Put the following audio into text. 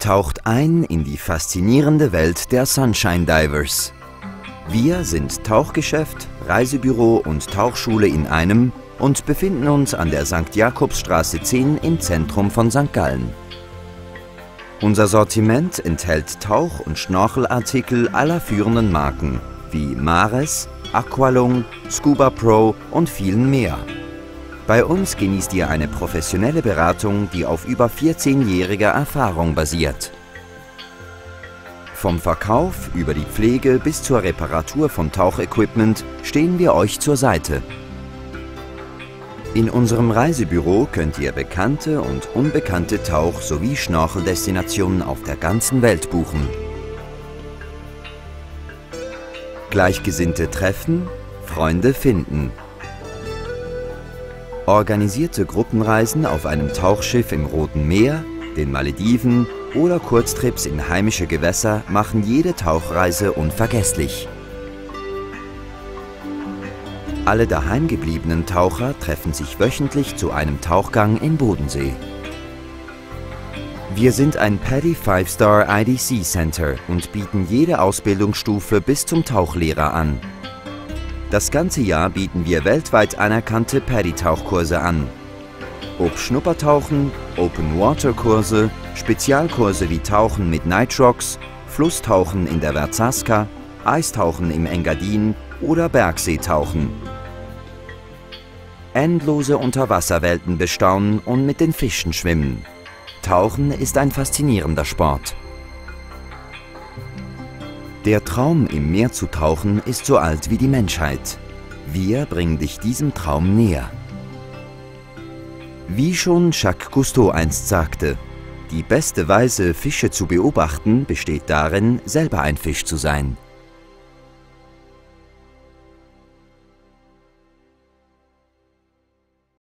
Taucht ein in die faszinierende Welt der Sunshine Divers. Wir sind Tauchgeschäft, Reisebüro und Tauchschule in einem und befinden uns an der St. Jakobsstraße 10 im Zentrum von St. Gallen. Unser Sortiment enthält Tauch- und Schnorchelartikel aller führenden Marken wie Mares, Aqualung, Scuba Pro und vielen mehr. Bei uns genießt ihr eine professionelle Beratung, die auf über 14-jähriger Erfahrung basiert. Vom Verkauf über die Pflege bis zur Reparatur von Tauchequipment stehen wir euch zur Seite. In unserem Reisebüro könnt ihr bekannte und unbekannte Tauch- sowie Schnorcheldestinationen auf der ganzen Welt buchen. Gleichgesinnte treffen, Freunde finden. Organisierte Gruppenreisen auf einem Tauchschiff im Roten Meer, den Malediven oder Kurztrips in heimische Gewässer machen jede Tauchreise unvergesslich. Alle daheimgebliebenen Taucher treffen sich wöchentlich zu einem Tauchgang im Bodensee. Wir sind ein Paddy 5-Star IDC Center und bieten jede Ausbildungsstufe bis zum Tauchlehrer an. Das ganze Jahr bieten wir weltweit anerkannte Paddy-Tauchkurse an. Ob Schnuppertauchen, Open-Water-Kurse, Spezialkurse wie Tauchen mit Nitrox, Flusstauchen in der Verzaska, Eistauchen im Engadin oder Bergseetauchen endlose Unterwasserwelten bestaunen und mit den Fischen schwimmen. Tauchen ist ein faszinierender Sport. Der Traum, im Meer zu tauchen, ist so alt wie die Menschheit. Wir bringen dich diesem Traum näher. Wie schon Jacques Cousteau einst sagte, die beste Weise, Fische zu beobachten, besteht darin, selber ein Fisch zu sein.